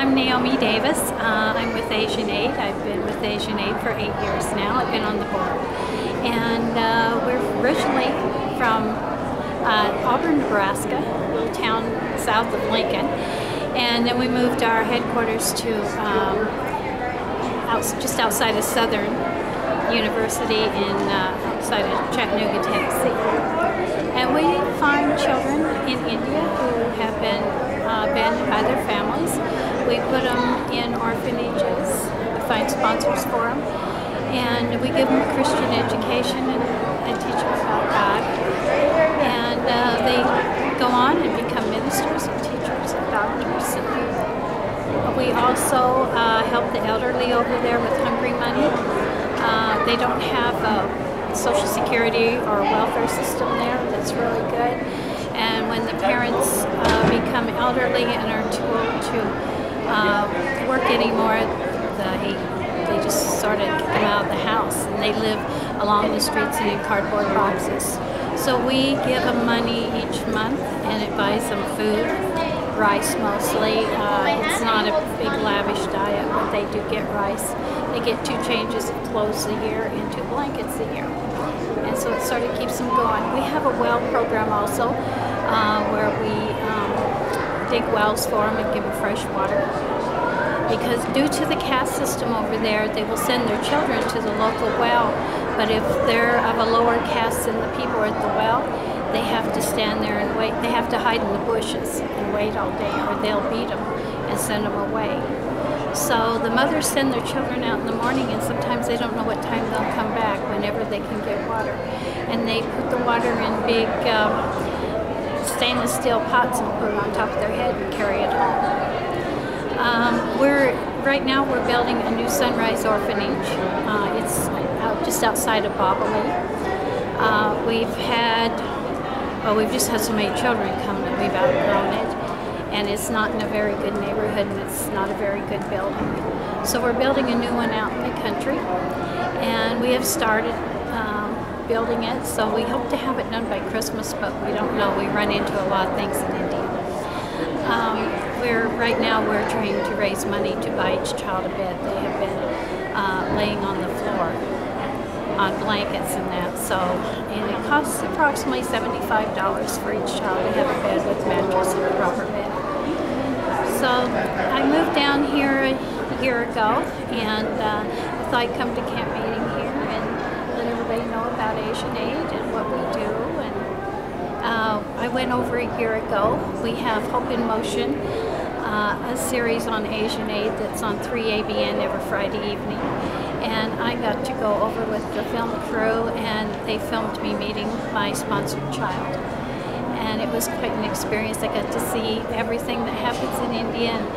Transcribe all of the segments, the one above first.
I'm Naomi Davis. Uh, I'm with Asian Aid. I've been with Asian Aid for eight years now. I've been on the board. And uh, we're originally from uh, Auburn, Nebraska, a little town south of Lincoln. And then we moved our headquarters to um, out, just outside of Southern University in uh, outside of Chattanooga, Tennessee. And we find children in India who have been uh, abandoned by their families. We put them in orphanages, find sponsors for them, and we give them a Christian education and, and teach them about God. And uh, they go on and become ministers and teachers and doctors. And we also uh, help the elderly over there with hungry money. Uh, they don't have a social security or welfare system there that's really good. And when the parents uh, become elderly and are too old to uh, work anymore, they, they just sort of them out of the house and they live along the streets in cardboard boxes. So we give them money each month and it buys them food, rice mostly. Uh, it's not a big lavish diet, but they do get rice. They get two changes of clothes a year and two blankets a year. And so it sort of keeps them going. We have a well program also uh, where we um, dig wells for them and give them fresh water because due to the caste system over there, they will send their children to the local well. But if they're of a lower caste than the people at the well, they have to stand there and wait. They have to hide in the bushes and wait all day, or they'll beat them and send them away. So the mothers send their children out in the morning, and sometimes they don't know what time they'll come back whenever they can get water. And they put the water in big um, stainless steel pots and put it on top of their head and carry it home. Um, we're right now we're building a new Sunrise Orphanage. Uh, it's out, just outside of Bobbili. Uh, we've had well, we've just had so many children come that we've outgrown it, and it's not in a very good neighborhood, and it's not a very good building. So we're building a new one out in the country, and we have started building it. So we hope to have it done by Christmas, but we don't know. We run into a lot of things in India. Um, we're right now we're trying to raise money to buy each child a bed. They have been uh, laying on the floor on blankets and that. So, and it costs approximately seventy-five dollars for each child to have a bed with mattress and a proper bed. So, I moved down here a year ago, and uh, I thought I'd come to camp meeting here and let everybody know Asian Aid and what we do and uh, I went over a year ago. We have Hope in Motion, uh, a series on Asian Aid that's on 3ABN every Friday evening. And I got to go over with the film crew and they filmed me meeting my sponsored child. And it was quite an experience. I got to see everything that happens in India and,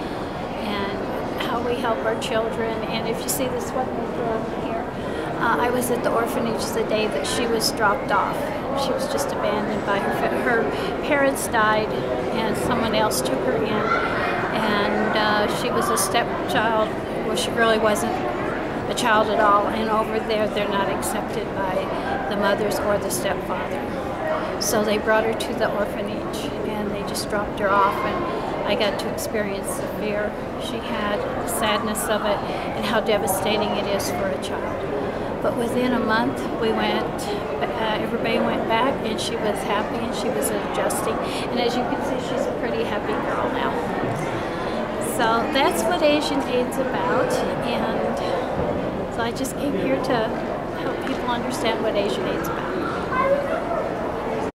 and how we help our children. And if you see this one here, uh, I was at the orphanage the day that she was dropped off. She was just abandoned by her her parents died, and someone else took her in, and uh, she was a stepchild. Well, she really wasn't a child at all, and over there they're not accepted by the mothers or the stepfather. So they brought her to the orphanage, and they just dropped her off, and I got to experience the fear she had, sadness of it, and how devastating it is for a child. But within a month, we went, uh, everybody went back and she was happy and she was adjusting. And as you can see, she's a pretty happy girl now. So that's what Asian Aid's about. And so I just came here to help people understand what Asian Aid's about.